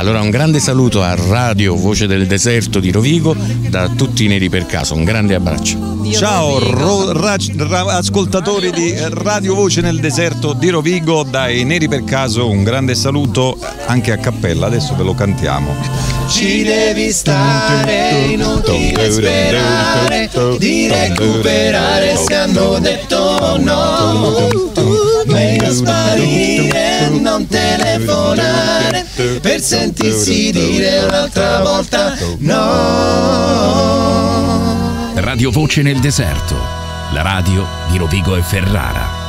Allora un grande saluto a Radio Voce del Deserto di Rovigo da tutti i neri per caso, un grande abbraccio. Ciao ro- ra- ra- ascoltatori di Radio Voce nel Deserto di Rovigo, dai neri per caso un grande saluto anche a cappella, adesso ve lo cantiamo. Ci devi stare, inutile sperare di recuperare se hanno detto no. Meglio sparire, non telefonare per sentirsi dire un'altra volta no. Radio Voce nel deserto, la radio di Rovigo e Ferrara.